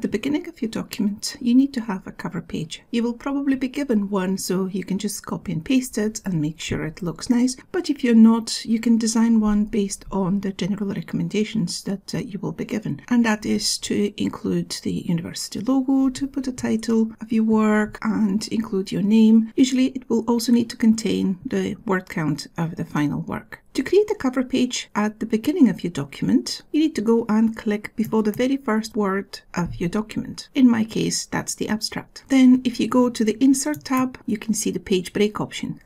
At the beginning of your document, you need to have a cover page. You will probably be given one, so you can just copy and paste it and make sure it looks nice. But if you're not, you can design one based on the general recommendations that uh, you will be given. And that is to include the university logo, to put a title of your work and include your name. Usually it will also need to contain the word count of the final work. To create a cover page at the beginning of your document, you need to go and click before the very first word of your document. In my case, that's the abstract. Then if you go to the Insert tab, you can see the page break option.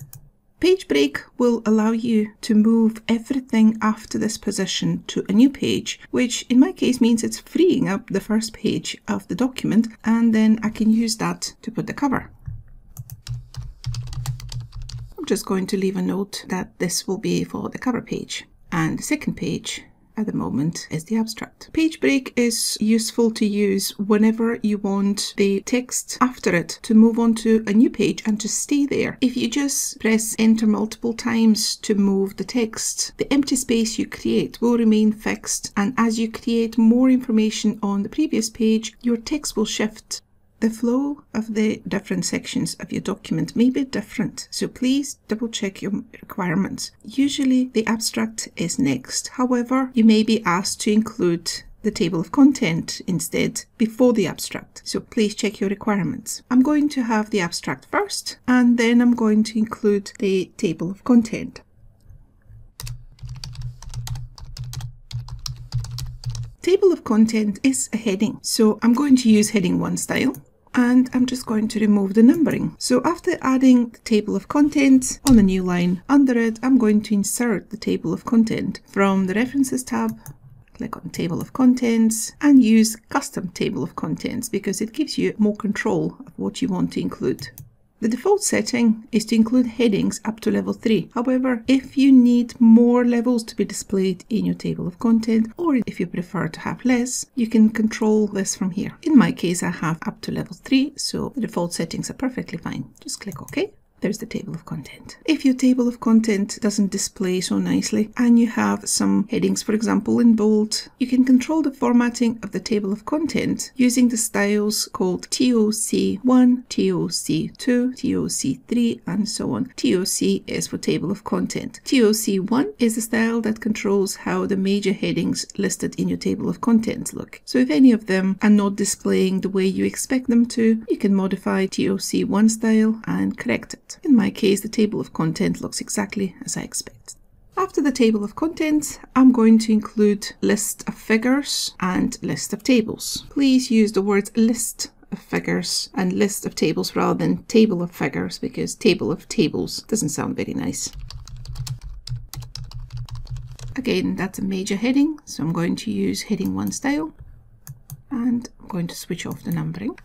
Page break will allow you to move everything after this position to a new page, which in my case means it's freeing up the first page of the document, and then I can use that to put the cover. I'm just going to leave a note that this will be for the cover page. And the second page at the moment is the abstract. Page break is useful to use whenever you want the text after it to move on to a new page and to stay there. If you just press enter multiple times to move the text, the empty space you create will remain fixed and as you create more information on the previous page, your text will shift the flow of the different sections of your document may be different, so please double check your requirements. Usually the abstract is next. However, you may be asked to include the table of content instead before the abstract. So please check your requirements. I'm going to have the abstract first and then I'm going to include the table of content. Table of content is a heading. So I'm going to use heading 1 style and I'm just going to remove the numbering. So after adding the table of contents on a new line under it, I'm going to insert the table of content from the references tab click on table of contents and use custom table of contents because it gives you more control of what you want to include. The default setting is to include headings up to level 3. However, if you need more levels to be displayed in your table of content, or if you prefer to have less, you can control this from here. In my case, I have up to level 3, so the default settings are perfectly fine. Just click OK there's the table of content. If your table of content doesn't display so nicely and you have some headings, for example, in bold, you can control the formatting of the table of content using the styles called TOC1, TOC2, TOC3, and so on. TOC is for table of content. TOC1 is the style that controls how the major headings listed in your table of contents look. So if any of them are not displaying the way you expect them to, you can modify TOC1 style and correct it. In my case, the table of content looks exactly as I expect. After the table of contents, I'm going to include list of figures and list of tables. Please use the words list of figures and list of tables rather than table of figures because table of tables doesn't sound very nice. Again, that's a major heading, so I'm going to use heading 1 style and I'm going to switch off the numbering.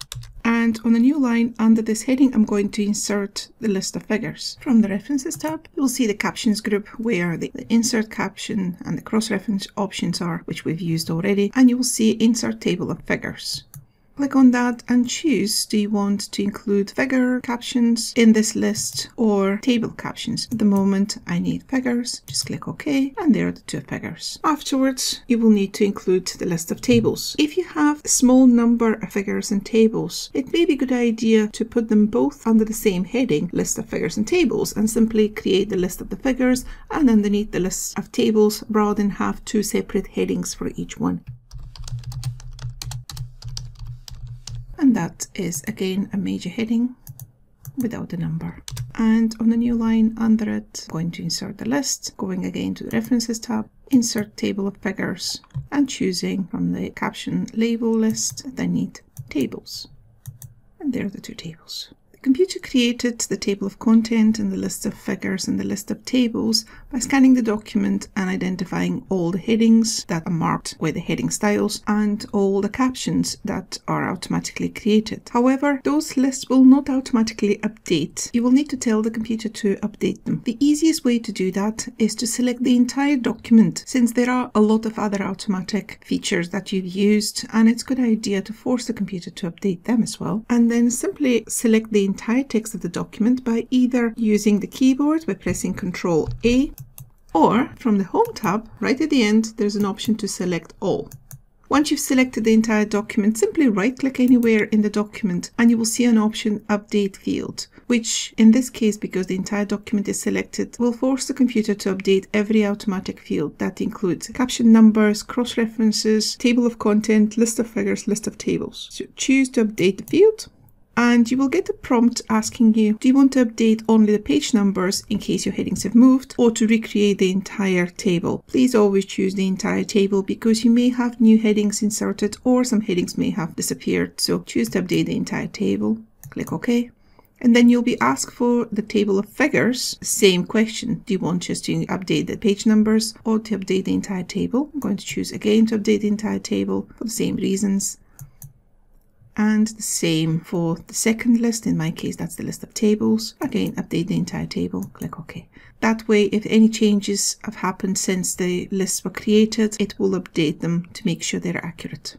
And on the new line under this heading, I'm going to insert the list of figures. From the references tab, you'll see the captions group where the, the insert caption and the cross-reference options are, which we've used already. And you will see insert table of figures. Click on that and choose do you want to include figure captions in this list or table captions. At the moment I need figures, just click OK and there are the two figures. Afterwards you will need to include the list of tables. If you have a small number of figures and tables, it may be a good idea to put them both under the same heading, list of figures and tables, and simply create the list of the figures and underneath the list of tables rather than have two separate headings for each one. That is again a major heading without a number. And on the new line under it, I'm going to insert the list, going again to the references tab, insert table of figures, and choosing from the caption label list that I need tables. And there are the two tables. The computer created the table of content and the list of figures and the list of tables by scanning the document and identifying all the headings that are marked with the heading styles and all the captions that are automatically created. However, those lists will not automatically update. You will need to tell the computer to update them. The easiest way to do that is to select the entire document since there are a lot of other automatic features that you've used and it's a good idea to force the computer to update them as well. And then simply select the entire text of the document by either using the keyboard by pressing Ctrl A or from the Home tab, right at the end, there's an option to select all. Once you've selected the entire document, simply right click anywhere in the document and you will see an option Update Field, which in this case, because the entire document is selected, will force the computer to update every automatic field. That includes caption numbers, cross-references, table of content, list of figures, list of tables. So choose to update the field and you will get a prompt asking you, do you want to update only the page numbers in case your headings have moved or to recreate the entire table? Please always choose the entire table because you may have new headings inserted or some headings may have disappeared. So choose to update the entire table, click OK. And then you'll be asked for the table of figures. Same question. Do you want just to update the page numbers or to update the entire table? I'm going to choose again to update the entire table for the same reasons and the same for the second list. In my case, that's the list of tables. Again, update the entire table, click OK. That way, if any changes have happened since the lists were created, it will update them to make sure they're accurate.